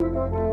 कौन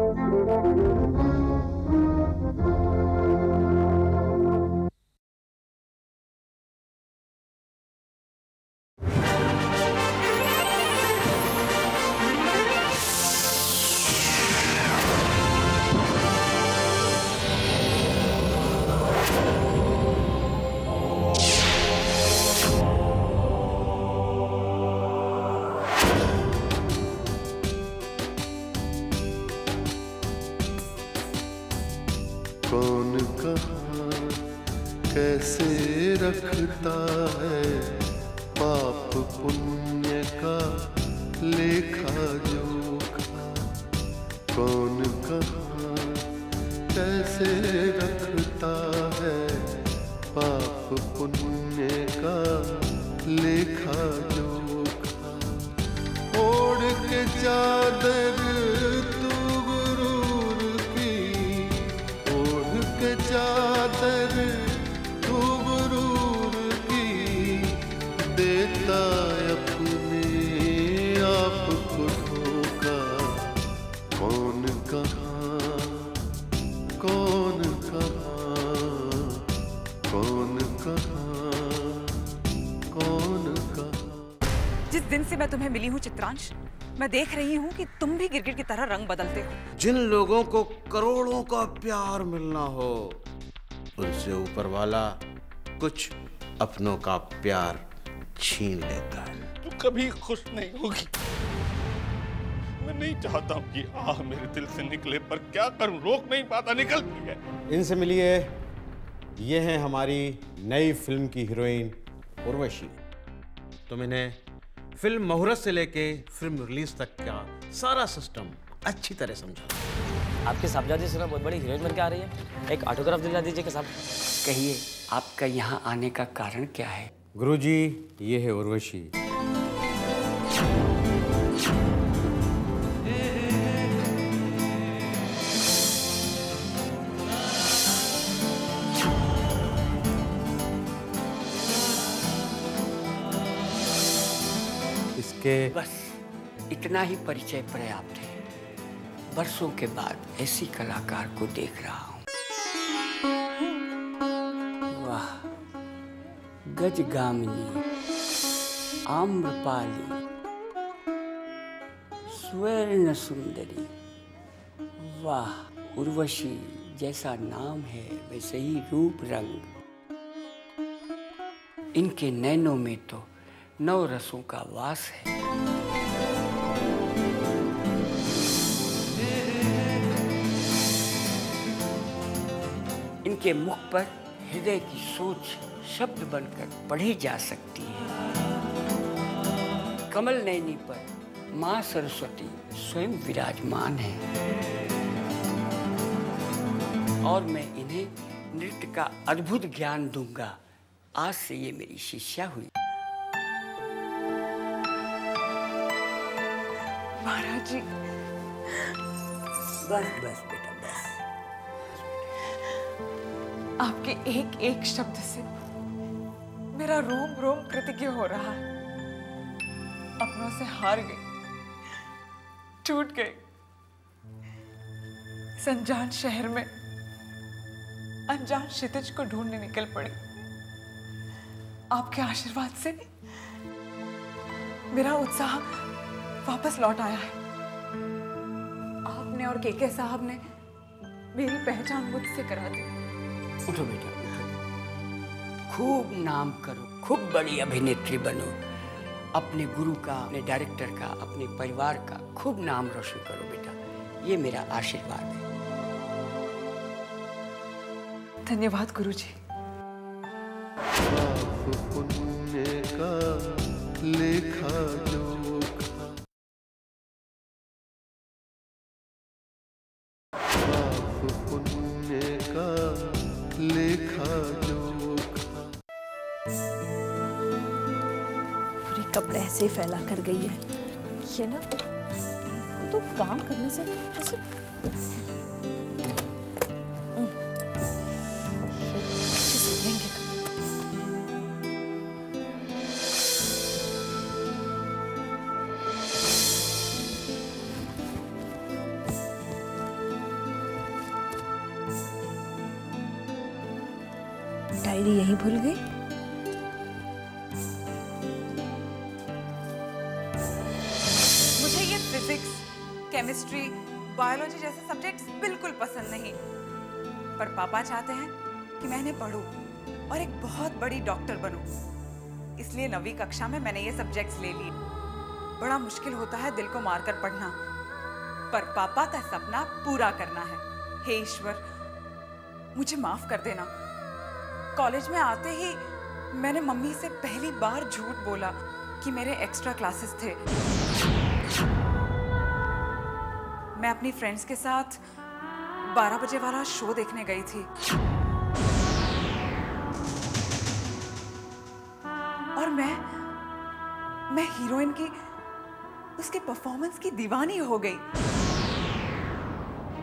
रखता जिस दिन से मैं तुम्हें मिली हूँ चित्रांश मैं देख रही हूँ कि तुम भी गिरगिट की तरह रंग बदलते हो। जिन लोगों को करोड़ों का प्यार मिलना हो उनसे ऊपर वाला कुछ अपनों का प्यार छीन लेता है। तू कभी खुश नहीं होगी। मैं नहीं चाहता हूँ कि आह मेरे दिल से निकले पर क्या करूँ? रोक नहीं पाता निकलती है। इनसे मिलिए। ये हैं हमारी नई फ़िल्म की हीरोइन उर्वशी। तुम इन्हें फ़िल्म मुहूर्त से लेके फ़िल्म रिलीज़ तक का सारा सिस्टम अच्छी तरह समझा। आपके साहबजादी सुना बहुत बड़ी हीरोइन बन के आ रही है। एक ऑटोग्राफ दिला दीजिए कि साहब। कहिए आपका यहाँ आने का कारण क्या है? गुरुजी ये है उर्वशी। इसके बस इतना ही परिचय पर्याप्त है। बरसों के बाद ऐसी कलाकार को देख रहा हूँ। वाह, गजगामिनी, आम्रपाली, स्वर्ण सुंदरी, वाह, उर्वशी जैसा नाम है, वैसे ही रूप रंग। इनके नैनों में तो नौ रसों का वास है। इनके मुख पर हृदय की सोच शब्द बनकर पढ़ी जा सकती है। कमल नैनी पर माँ सरस्वती स्वयं विराजमान है। और मैं इन्हें नृत्य का अद्भुत ज्ञान दूँगा। आज से ये मेरी शिष्या हुई। महाराज जी। बस बस आपके एक एक शब्द से मेरा रोम रोम कृतज्ञ हो रहा है। अपनों से हार गई, टूट गई। संजान शहर में अनजान क्षितिज को ढूँढने निकल पड़ी। आपके आशीर्वाद से मेरा उत्साह वापस लौट आया है। आपने और केके साहब ने मेरी पहचान मुझसे करा दी। उठो बेटा उठो। खूब नाम करो खूब बड़ी अभिनेत्री बनो। अपने गुरु का अपने डायरेक्टर का अपने परिवार का खूब नाम रोशन करो बेटा। ये मेरा आशीर्वाद है। धन्यवाद गुरु जी लेखा जोखा फैला कर गई है ये ना तो काम करने से हम्म। डायरी यहीं भूल गई केमिस्ट्री बायोलॉजी जैसे सब्जेक्ट्स बिल्कुल पसंद नहीं। पर पापा चाहते हैं कि मैं इन्हें पढूं और एक बहुत बड़ी डॉक्टर बनूं। इसलिए नवी कक्षा में मैंने ये सब्जेक्ट्स ले लिए। बड़ा मुश्किल होता है दिल को मारकर पढ़ना। पर पापा का सपना पूरा करना है। हे ईश्वर, मुझे माफ़ कर देना। कॉलेज में आते ही मैंने मम्मी से पहली बार झूठ बोला कि मेरे एक्स्ट्रा क्लासेस थे। मैं अपनी फ्रेंड्स के साथ 12 बजे वाला शो देखने गई थी। और मैं मैं हीरोइन की, उसके परफॉर्मेंस की दीवानी हो गई।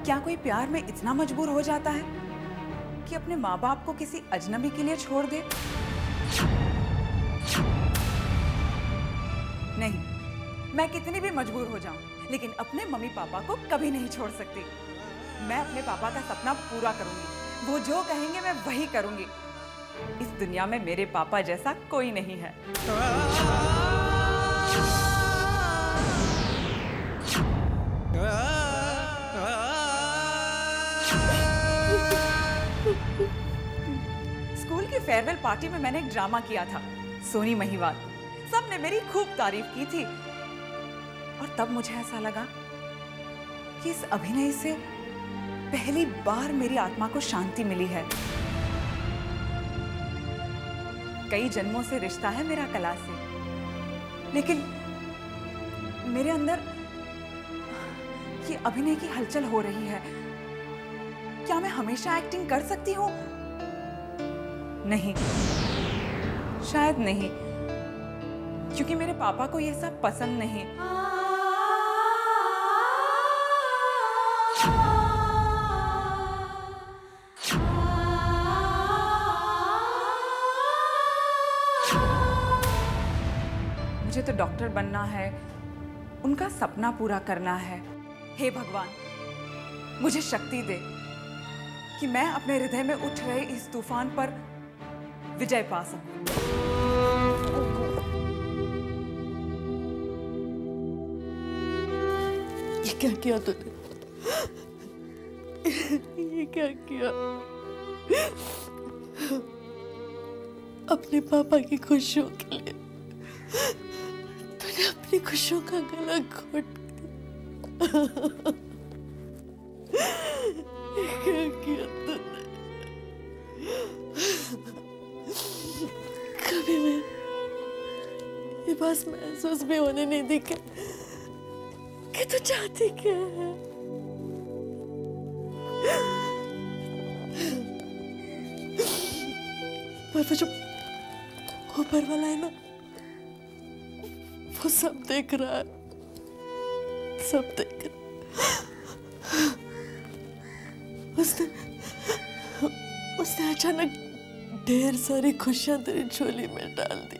क्या कोई प्यार में इतना मजबूर हो जाता है कि अपने माँ बाप को किसी अजनबी के लिए छोड़ दे? नहीं, मैं कितनी भी मजबूर हो जाऊँ लेकिन अपने मम्मी पापा को कभी नहीं छोड़ सकती। मैं अपने पापा का सपना पूरा करूँगी। वो जो कहेंगे मैं वही करूँगी। इस दुनिया में मेरे पापा जैसा कोई नहीं है। स्कूल की फेयरवेल पार्टी में मैंने एक ड्रामा किया था, सोनी महिवाल। सबने मेरी खूब तारीफ़ की थी। और तब मुझे ऐसा लगा कि इस अभिनय से पहली बार मेरी आत्मा को शांति मिली है। कई जन्मों से रिश्ता है मेरा कला से, लेकिन मेरे अंदर ये अभिनय की हलचल हो रही है। क्या मैं हमेशा एक्टिंग कर सकती हूँ? नहीं। शायद नहीं, क्योंकि मेरे पापा को यह सब पसंद नहीं। डॉक्टर बनना है, उनका सपना पूरा करना है। हे भगवान, मुझे शक्ति दे कि मैं अपने हृदय में उठ रहे इस तूफ़ान पर विजय पा सकूँ। ये क्या किया तूने? ये क्या किया? अपने पापा की खुशियों के लिए तूने अपनी खुशियों का गला घोट क्या किया तूने कभी मैं ये बस महसूस भी होने नहीं दी कि कि तू चाहती क्या है। पर वो जो ऊपर वाला है ना वो सब देख रहा है। सब देख रहा उसने उसने अचानक ढेर सारी खुशियाँ तेरी झोली में डाल दी।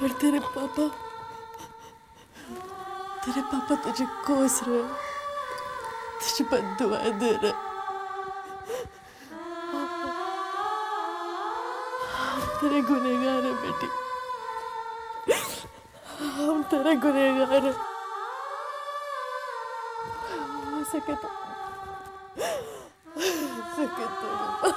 पर तेरे पापा तेरे पापा तुझे कोस रहे। तुझे बदुआएँ दे रहे हम तेरे गुनेगार हैं बेटी हम तेरे गुनेगार हैं हो सके तो हो सके तो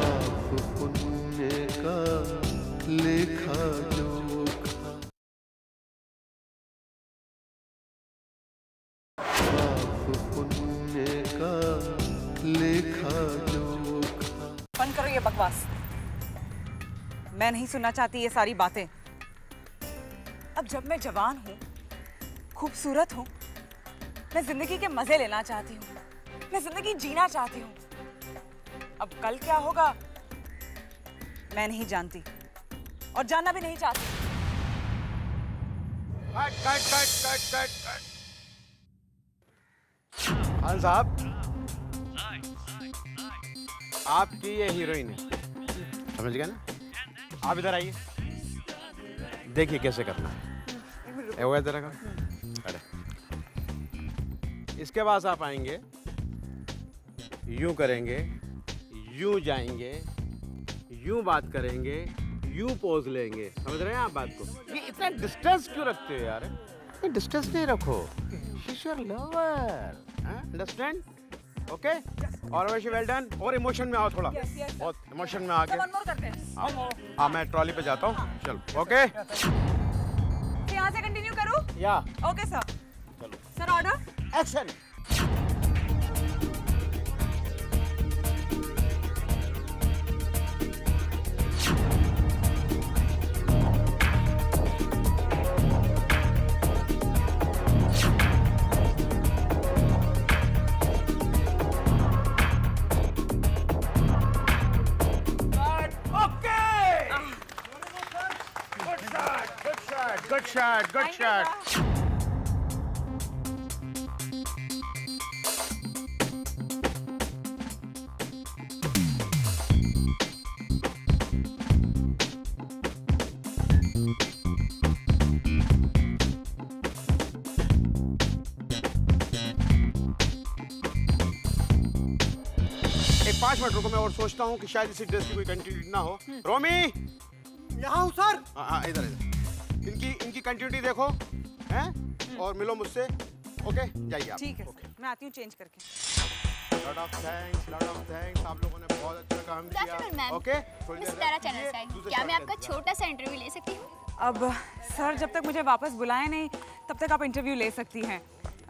पाप पुण्य का मैं नहीं सुनना चाहती ये सारी बातें। अब जब मैं जवान हूँ खूबसूरत हूँ मैं ज़िंदगी के मज़े लेना चाहती हूँ मैं ज़िंदगी जीना चाहती हूँ। अब कल क्या होगा मैं नहीं जानती और जानना भी नहीं चाहती। Cut cut cut cut cut cut Khan साहब आपकी ये हीरोइन है। समझ गए ना? आप इधर आइए। देखिए कैसे करना है। काम? अरे। इसके पास आप आएँगे। यूँ करेंगे। यूँ जाएँगे। यूँ बात करेंगे। यूँ पोज लेंगे। समझ रहे हैं आप बात को? ये इतना डिस्टेंस क्यों रखते हो यार? डिस्टेंस नहीं रखो। Lover understand okay? और वैसे वेल डन और इमोशन में आओ थोड़ा। बहुत इमोशन में आके हैं। हाँ मैं ट्रॉली पे जाता हूँ। चलो ओके? यहाँ से कंटिन्यू करूँ? या ओके सर चलो। Sir order action Good shot, good पाँच मिनट रुको मैं और सोचता हूँ कि शायद इसी ड्रेस की कोई कंटिन्यूटी ना हो। रोमी! यहाँ हूँ सर। हाँ हाँ इधर इधर। इनकी कंटिन्यूटी देखो हैं? और मिलो मुझसे। ओके जाइए आप। ठीक है ओके मैं आती हूँ चेंज करके। Lot of thanks lot of thanks आप लोगों ने बहुत अच्छा काम किया। ओके ये क्या मैं आपका छोटा सा इंटरव्यू ले सकती हूँ? अब सर जब तक मुझे वापस बुलाए नहीं तब तक आप इंटरव्यू ले सकती हैं।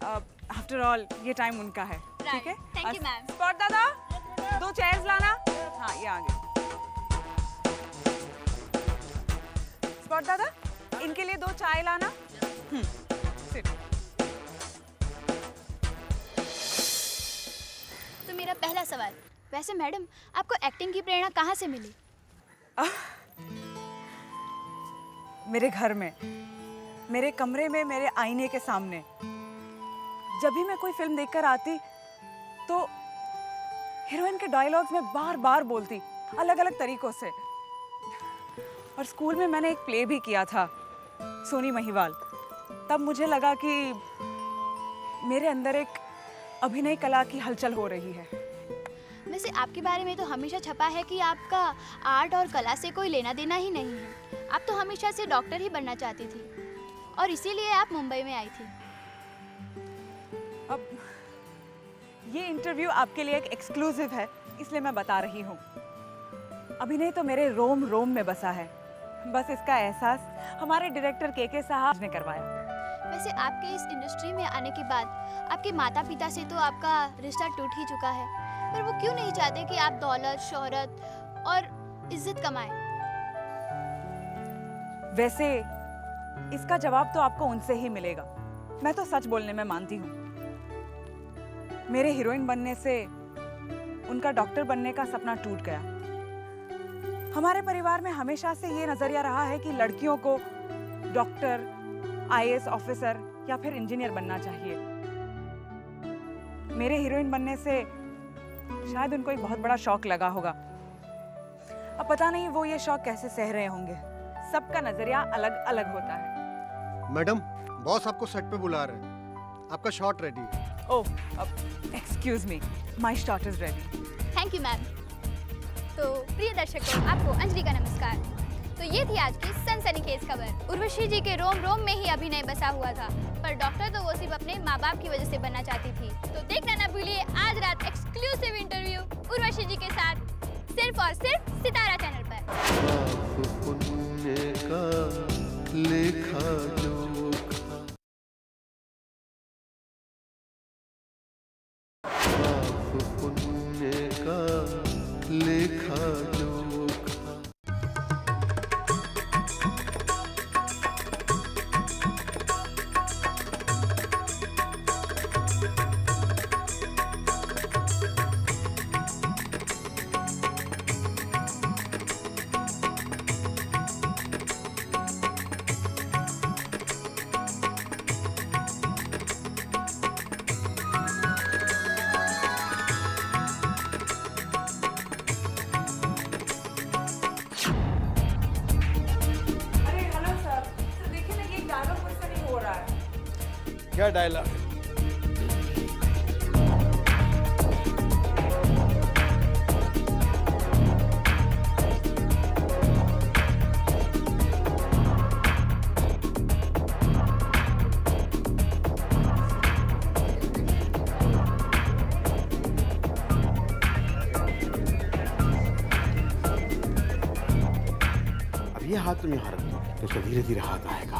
आफ्टर ऑल ये टाइम उनका है। ठीक है. Thank you, ma'am. स्पॉट दादा दो चेयर्स लाना। हाँ ये आगे। स्पॉट दादा? इनके लिए दो चाय लाना। हम्म, तो मेरा पहला सवाल वैसे मैडम आपको एक्टिंग की प्रेरणा कहाँ से मिली? आ, मेरे घर में मेरे कमरे में मेरे आईने के सामने। जब भी मैं कोई फ़िल्म देखकर आती तो हीरोइन के डायलॉग्स में बार बार बोलती अलग अलग तरीकों से। और स्कूल में मैंने एक प्ले भी किया था। सोनी महिवाल तब मुझे लगा कि मेरे अंदर एक अभिनय कला की हलचल हो रही है। वैसे आपके बारे में तो हमेशा छपा है कि आपका आर्ट और कला से कोई लेना देना ही नहीं है। आप तो हमेशा से डॉक्टर ही बनना चाहती थी और इसीलिए आप मुंबई में आई थी। अब ये इंटरव्यू आपके लिए एक एक्सक्लूसिव है इसलिए मैं बता रही हूँ। अभिनय तो मेरे रोम रोम में बसा है। बस इसका एहसास हमारे डायरेक्टर के के साहब ने करवाया। वैसे आपके इस इंडस्ट्री में आने के बाद आपके माता पिता से तो आपका रिश्ता टूट ही चुका है पर वो क्यों नहीं चाहते कि आप दौलत शोहरत और इज़्ज़त कमाएँ? वैसे इसका जवाब तो आपको उनसे ही मिलेगा। मैं तो सच बोलने में मानती हूँ। मेरे हीरोइन बनने से उनका डॉक्टर बनने का सपना टूट गया। हमारे परिवार में हमेशा से ये नज़रिया रहा है कि लड़कियों को डॉक्टर आईएएस ऑफिसर या फिर इंजीनियर बनना चाहिए। मेरे हीरोइन बनने से शायद उनको एक बहुत बड़ा शौक लगा होगा। अब पता नहीं वो ये शौक कैसे सह रहे होंगे। सबका नज़रिया अलग अलग होता है। मैडम बॉस आपको सेट पे बुला रहे हैं। आपका शॉट रेडी है। ओह excuse me my shot is ready thank you ma'am तो प्रिय दर्शकों, आपको अंजलि का नमस्कार। तो ये थी आज की सनसनी सनसनीखेज खबर। उर्वशी जी के रोम रोम में ही अभिनय बसा हुआ था, पर डॉक्टर तो वो सिर्फ़ अपने माँ बाप की वजह से बनना चाहती थी। तो देखना ना भूलिए आज रात एक्सक्लूसिव इंटरव्यू उर्वशी जी के साथ, सिर्फ़ और सिर्फ़ सितारा चैनल पर। पुण्य का लेखा क्या डायलॉग ये हाथ तुम यहाँ रख दो तो धीरे धीरे हाथ आएगा।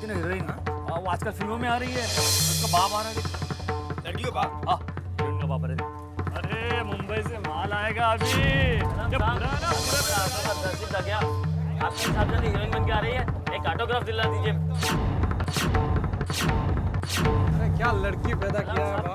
की रहती ना हीरोइन ना? हाँ, वो आजकल फ़िल्मों में आ रही है। उसका बाप आ रहा है। लड़की का? बाप हाँ हीरोइन का बाप रहे अरे मुंबई से माल आएगा अभी। ये पूरा ना ज़बरदस्ती लग गया आपके साथ जल्दी हीरोइन बन के आ रही है? एक ऑटोग्राफ दिला दीजिए। अरे क्या लड़की पैदा किया है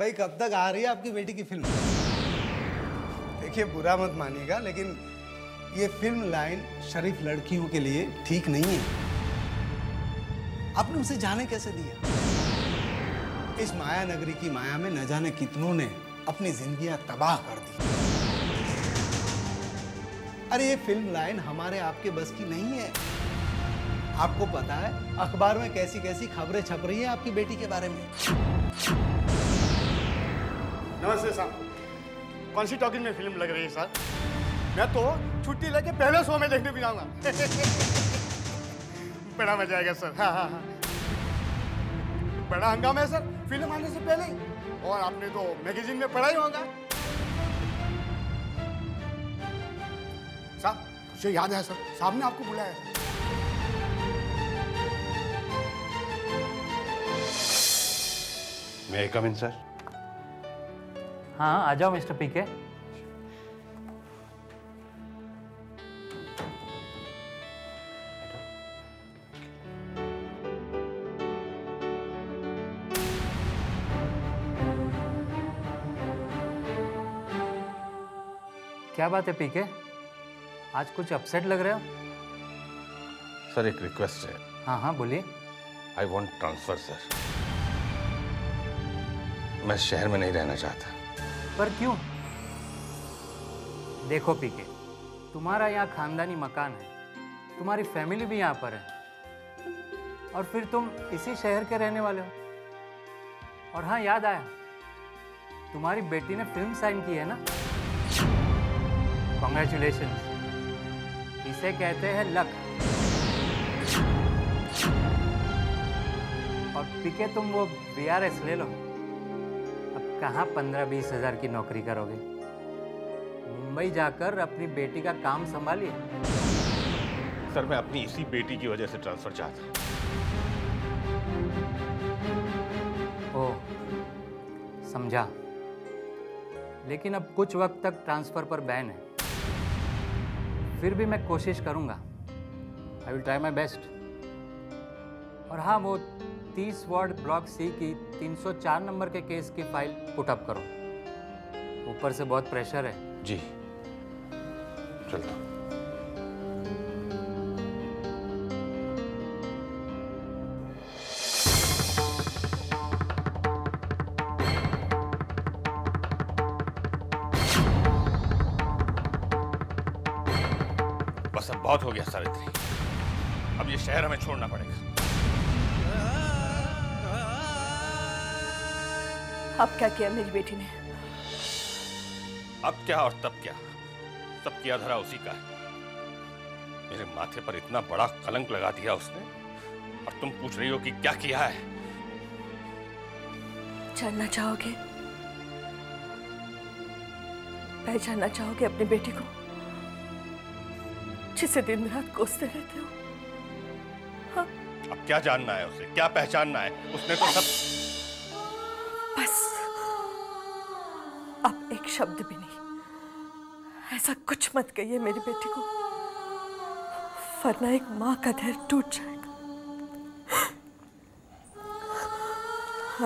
भाई, कब तक आ रही है आपकी बेटी की फ़िल्म? देखिए, बुरा मत मानिएगा, लेकिन ये फ़िल्म लाइन शरीफ लड़कियों के लिए ठीक नहीं है। आपने उसे जाने कैसे दिया? इस माया नगरी की माया में न जाने कितनों ने अपनी जिंदगियाँ तबाह कर दी। अरे, ये फ़िल्म लाइन हमारे आपके बस की नहीं है। आपको पता है, अखबार में कैसी कैसी खबरें छप रही है आपकी बेटी के बारे में? नमस्ते साहब कौन सी टॉकिंग में फ़िल्म लग रही है सर? मैं तो छुट्टी लेके पहले शो में देखने भी जाऊँगा। बड़ा मज़ा आएगा सर। हाँ हाँ हाँ। बड़ा हंगामा है सर, फ़िल्म आने से पहले ही। और आपने तो मैगजीन में पढ़ा ही होगा। साहब मुझे याद है सर साहब ने आपको बुलाया है। मैं इन सर हाँ आ जाओ मिस्टर पीके क्या बात है पीके आज कुछ अपसेट लग रहे हो? सर एक रिक्वेस्ट है। हाँ हाँ बोलिए। आई वांट ट्रांसफ़र सर मैं शहर में नहीं रहना चाहता। पर क्यों? देखो पीके तुम्हारा यहाँ खानदानी मकान है, तुम्हारी फैमिली भी यहाँ पर है, और फिर तुम इसी शहर के रहने वाले हो। और हाँ याद आया, तुम्हारी बेटी ने फ़िल्म साइन की है ना? कॉन्ग्रेचुलेशन इसे कहते हैं लक और पीके तुम वो BRS ले लो। कहाँ पंद्रह बीस हज़ार की नौकरी करोगे? मुंबई जाकर अपनी बेटी का काम संभालिए। सर मैं अपनी इसी बेटी की वजह से ट्रांसफ़र चाहता ओ समझा। लेकिन अब कुछ वक्त तक ट्रांसफ़र पर बैन है। फिर भी मैं कोशिश करूँगा। I will try my best और हाँ वो 30 वार्ड ब्लॉक सी की 304 नंबर के केस की फ़ाइल पुटअप करो। ऊपर से बहुत प्रेशर है। जी। चलता बस अब बहुत हो गया सावित्री। अब ये शहर हमें छोड़ना पड़ेगा। अब क्या किया मेरी बेटी ने? अब क्या और तब क्या? सब किया धरा उसी का है। मेरे माथे पर इतना बड़ा कलंक लगा दिया उसने और तुम पूछ रही हो कि क्या किया है? जानना चाहोगे? पहचानना चाहोगे अपनी बेटी को? जिसे दिन रात कोसते रहते हो। अब क्या जानना है उसे? क्या पहचानना है? उसने तो सब शब्द भी नहीं। ऐसा कुछ मत कहिए मेरी बेटी को, वरना एक माँ का धैर्य टूट जाएगा।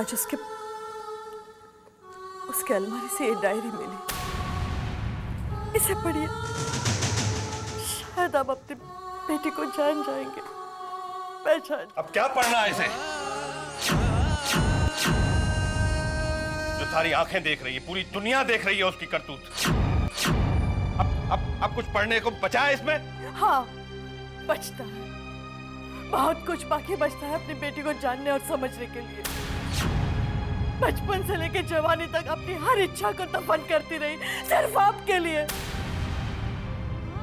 आज उसके उसके अलमारी से ये डायरी मिली। इसे पढ़िए। शायद आप अपनी बेटी को जान जाएँगे। पहचान अब क्या पढ़ना है इसे? सारी आँखें देख रही है, पूरी दुनिया देख रही है उसकी करतूत। अब अब अब कुछ पढ़ने को बचा है इसमें? हाँ बचता है। बहुत कुछ बाकी बचता है अपनी बेटी को जानने और समझने के लिए। बचपन से लेकर जवानी तक अपनी हर इच्छा को दफन करती रही, सिर्फ़ आपके लिए।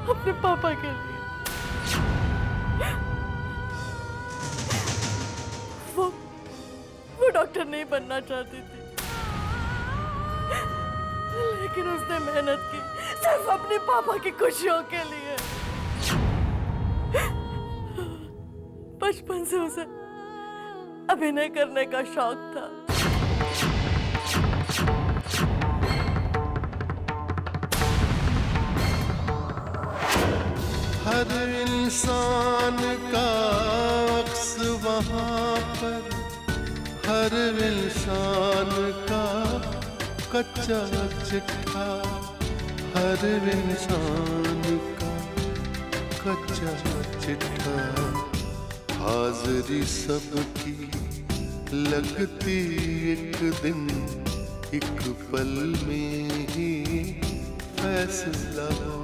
अपने पापा के लिए। वो वो डॉक्टर नहीं बनना चाहती थी। लेकिन उसने मेहनत की सिर्फ़ अपने पापा की खुशियों के लिए। बचपन से उसे अभिनय करने का शौक था। हर इंसान का वहाँ पर, हर इंसान कच्चा चिट्ठा, हर इंसान का कच्चा चिट्ठा। हाजरी सबकी लगती एक दिन, एक पल में ही फैसला होता